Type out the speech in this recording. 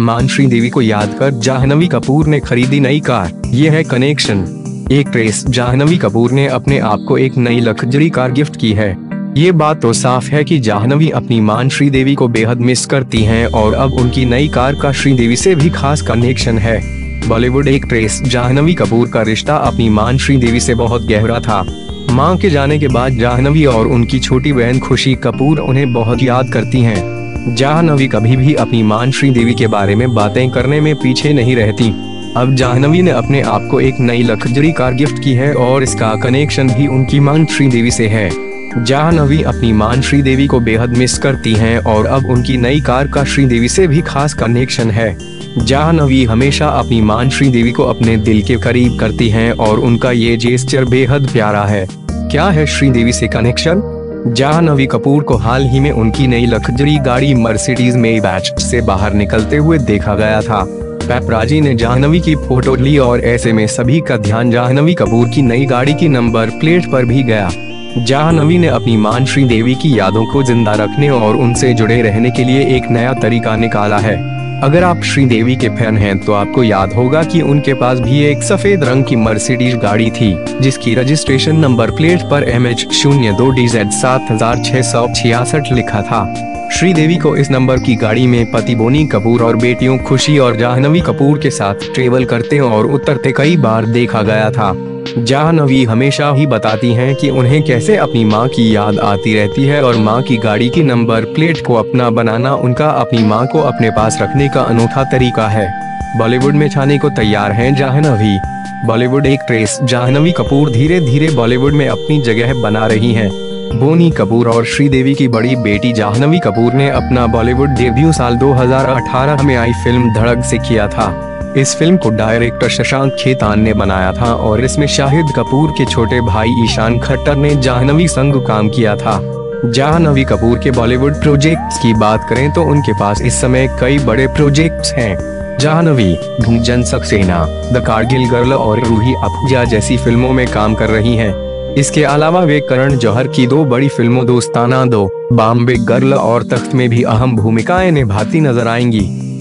मानश्री देवी को याद कर जाह्नवी कपूर ने खरीदी नई कार। ये है कनेक्शन। एक ट्रेस। जाह्नवी कपूर ने अपने आप को एक नई लग्जरी कार गिफ्ट की है। ये बात तो साफ़ है कि जाह्नवी अपनी मान श्रीदेवी को बेहद मिस करती हैं और अब उनकी नई कार का श्रीदेवी से भी खास कनेक्शन है। बॉलीवुड एक ट्रेस। जाह्नवी कपूर का रिश्ता अपनी मान श्रीदेवी से बहुत गहरा था। माँ के जाने के बाद जाह्नवी और उनकी छोटी बहन खुशी कपूर उन्हें बहुत याद करती हैं। जाह्नवी कभी भी अपनी मान श्रीदेवी के बारे में बातें करने में पीछे नहीं रहती। अब जाह्नवी ने अपने आप को एक नई लग्जरी कार गिफ्ट की है और इसका कनेक्शन भी उनकी मान श्रीदेवी से है। जाह्नवी अपनी मान श्रीदेवी को बेहद मिस करती हैं और अब उनकी नई कार का श्रीदेवी से भी खास कनेक्शन है। जाह्नवी हमेशा अपनी मान श्रीदेवी को अपने दिल के करीब करती हैं और उनका ये जेस्चर बेहद प्यारा है। क्या है श्रीदेवी से कनेक्शन जाह्नवी कपूर को हाल ही में उनकी नई लग्जरी गाड़ी मर्सिडीज में बैच से बाहर निकलते हुए देखा गया था। पैपराजी ने जाह्नवी की फ़ोटो ली और ऐसे में सभी का ध्यान जाह्नवी कपूर की नई गाड़ी की नंबर प्लेट पर भी गया। जाह्नवी ने अपनी मान श्री देवी की यादों को ज़िंदा रखने और उनसे जुड़े रहने के लिए एक नया तरीका निकाला है। अगर आप श्रीदेवी के फ़ैन हैं तो आपको याद होगा कि उनके पास भी एक सफ़ेद रंग की मर्सिडीज गाड़ी थी, जिसकी रजिस्ट्रेशन नंबर प्लेट पर एम एच शून्य दो डी जेड सात हज़ार छह सौ छियासठ लिखा था। श्रीदेवी को इस नंबर की गाड़ी में पति बोनी कपूर और बेटियों खुशी और जाह्नवी कपूर के साथ ट्रेवल करते और उतरते कई बार देखा गया था। जाह्नवी हमेशा ही बताती हैं कि उन्हें कैसे अपनी माँ की याद आती रहती है और माँ की गाड़ी की नंबर प्लेट को अपना बनाना उनका अपनी माँ को अपने पास रखने का अनोखा तरीका है। बॉलीवुड में छाने को तैयार हैं जाह्नवी। बॉलीवुड एक ट्रेस जाह्नवी कपूर धीरे धीरे बॉलीवुड में अपनी जगह बना रही हैं। बोनी कपूर और श्रीदेवी की बड़ी बेटी जाह्नवी कपूर ने अपना बॉलीवुड डेब्यू साल 2018 में आई फ़िल्म धड़क से किया था। इस फ़िल्म को डायरेक्टर शशांक खेतान ने बनाया था और इसमें शाहिद कपूर के छोटे भाई ईशान खट्टर ने जाह्नवी संग काम किया था। जाह्नवी कपूर के बॉलीवुड प्रोजेक्ट्स की बात करें तो उनके पास इस समय कई बड़े प्रोजेक्ट्स हैं। जाह्नवी जन सक्सेना, द कारगिल गर्ल और रूही अफजा जैसी फ़िल्मों में काम कर रही हैं। इसके अलावा वे करण जौहर की दो बड़ी फ़िल्मों दोस्ताना दो, बॉम्बे गर्ल और तख्त में भी अहम भूमिकाएँ निभाती नज़र आएँगी।